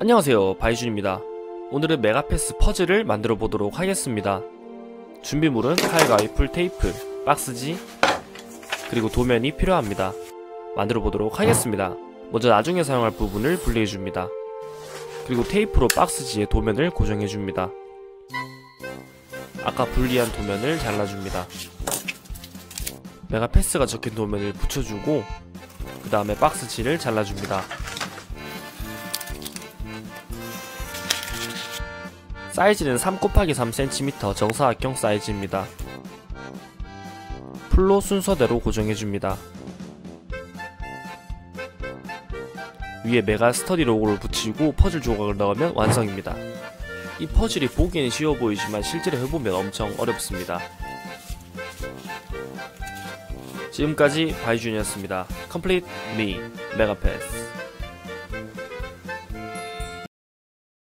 안녕하세요 바이준입니다. 오늘은 메가패스 퍼즐을 만들어 보도록 하겠습니다. 준비물은 칼, 가위, 풀, 테이프, 박스지 그리고 도면이 필요합니다. 만들어 보도록 하겠습니다. 먼저 나중에 사용할 부분을 분리해 줍니다. 그리고 테이프로 박스지에 도면을 고정해 줍니다. 아까 분리한 도면을 잘라줍니다. 메가패스가 적힌 도면을 붙여주고 그 다음에 박스지를 잘라줍니다 사이즈는 3 곱하기 3cm 정사각형 사이즈입니다. 풀로 순서대로 고정해줍니다. 위에 메가 스터디 로고를 붙이고 퍼즐 조각을 넣으면 완성입니다. 이 퍼즐이 보기에는 쉬워 보이지만 실제로 해보면 엄청 어렵습니다. 지금까지 바이준이었습니다. Complete Me 메가패스